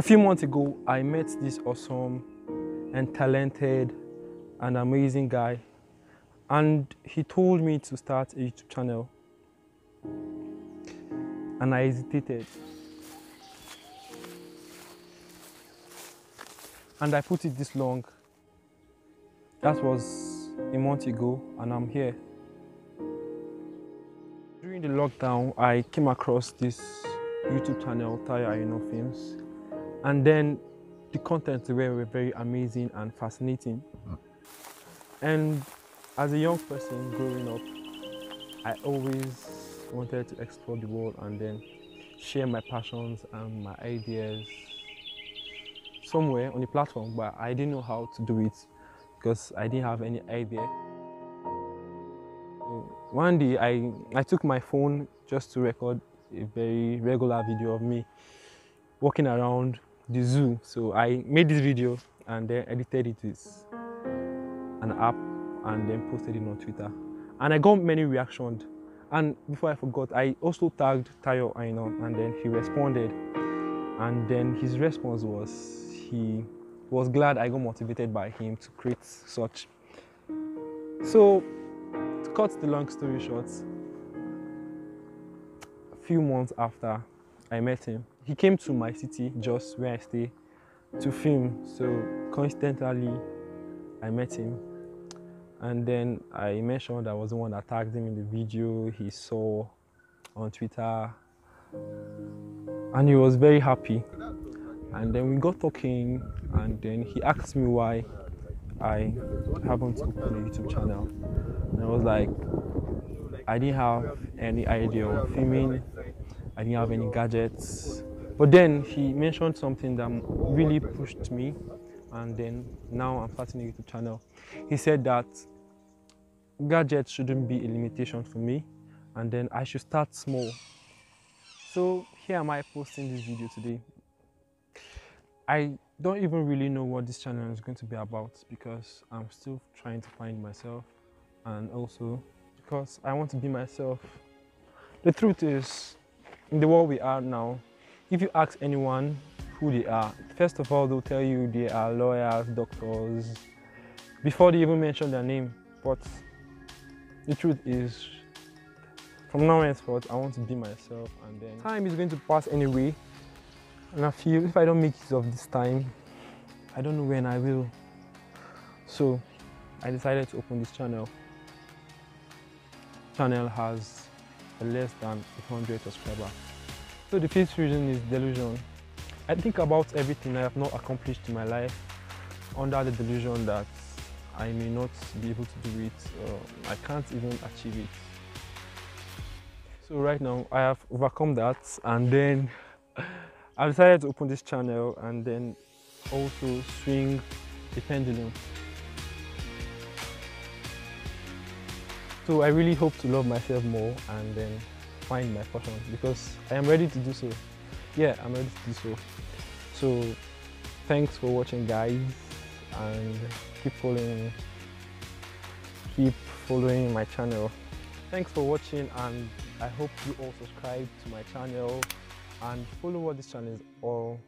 A few months ago, I met this awesome and talented and amazing guy, and he told me to start a YouTube channel. And I hesitated. And I put it this long. That was a month ago, and I'm here. During the lockdown, I came across this YouTube channel, Tayo Aina Films, and then the contents were, were very amazing and fascinating. And as a young person growing up, I always wanted to explore the world and then share my passions and my ideas somewhere on the platform, but I didn't know how to do it because I didn't have any idea. One day I, I took my phone just to record a very regular video of me walking around the zoo. So I made this video and then edited it with an app and then posted it on Twitter. And I got many reactions. And before I forgot, I also tagged Tayo Aina and then he responded. And then his response was he was glad I got motivated by him to create such. So to cut the long story short, a few months after I met him, he came to my city, just where I stay, to film. So coincidentally, I met him. And then I mentioned I was the one that tagged him in the video he saw on Twitter. And he was very happy. And then we got talking, and then he asked me why I haven't opened a YouTube channel. And I was like, I didn't have any idea of filming, I didn't have any gadgets. But then he mentioned something that really pushed me, and then now I'm starting a YouTube channel. He said that gadgets shouldn't be a limitation for me, and then I should start small. So here am I posting this video today. I don't even really know what this channel is going to be about because I'm still trying to find myself and also because I want to be myself. The truth is, in the world we are now, if you ask anyone who they are, first of all, they'll tell you they are lawyers, doctors, before they even mention their name. But the truth is, from now henceforth, I want to be myself and then time is going to pass anyway and I feel if I don't make use of this time, I don't know when I will. So I decided to open this channel. Channel has less than 100 subscribers. So the first reason is delusion. I think about everything I have not accomplished in my life under the delusion that I may not be able to do it I can't even achieve it. So right now I have overcome that and then I decided to open this channel and then also swing the pendulum. So I really hope to love myself more and then find my passion because I am ready to do so. Yeah, I'm ready to do so. So thanks for watching guys and keep following keep following my channel. Thanks for watching and I hope you all subscribe to my channel and follow what this channel is all